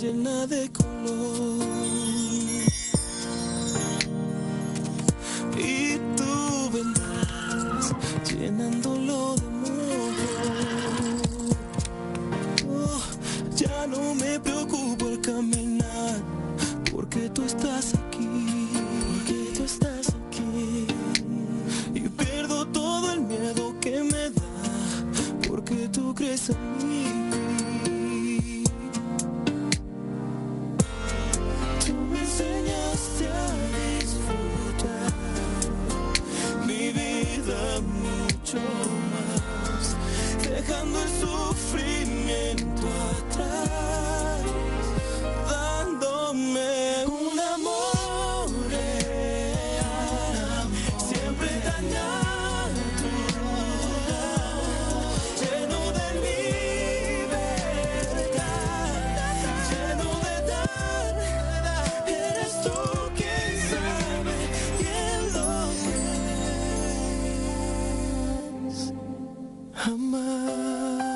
llena de color. Y tú vendrás llenándolo de amor. Oh, ya no me preocupo al caminar, porque tú estás aquí, porque tú estás aquí. Y pierdo todo el miedo que me da, porque tú crees en mí. Dejando el sufrimiento Ama.